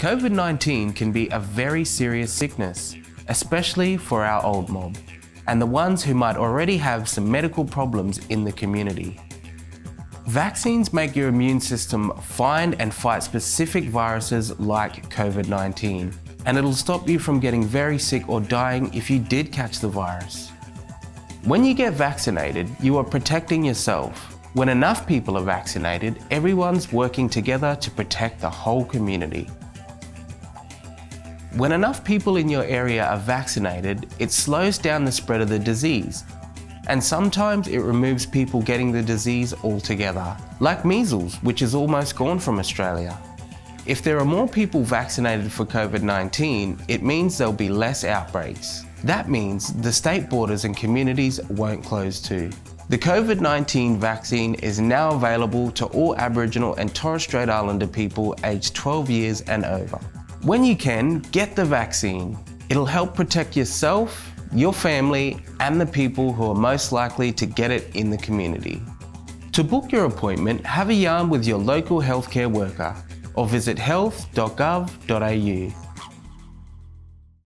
COVID 19 can be a very serious sickness, especially for our old mob and the ones who might already have some medical problems in the community. Vaccines make your immune system find and fight specific viruses like COVID 19, and it'll stop you from getting very sick or dying if you did catch the virus. When you get vaccinated, you are protecting yourself. When enough people are vaccinated, everyone's working together to protect the whole community. When enough people in your area are vaccinated, it slows down the spread of the disease. And sometimes it removes people getting the disease altogether, like measles, which is almost gone from Australia. If there are more people vaccinated for COVID 19, it means there'll be less outbreaks. That means the state borders and communities won't close too. The COVID 19 vaccine is now available to all Aboriginal and Torres Strait Islander people aged 12 years and over. When you can, get the vaccine. It'll help protect yourself, your family, and the people who are most likely to get it in the community. To book your appointment, have a yarn with your local healthcare worker or visit health.gov.au.